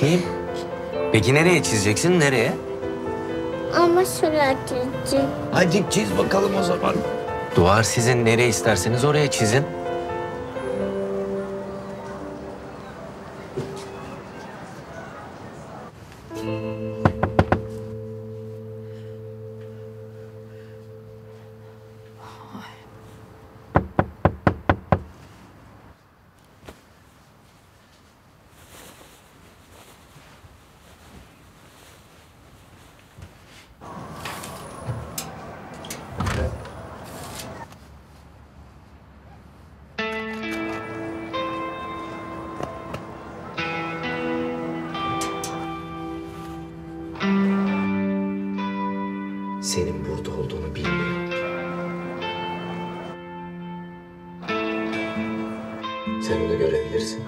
Bakayım. Peki nereye çizeceksin? Nereye? Ama sürekli. Hadi çiz bakalım o zaman. Duvar sizin. Nereye isterseniz oraya çizin. Senin burada olduğunu bilmiyor. Sen onu görebilirsin.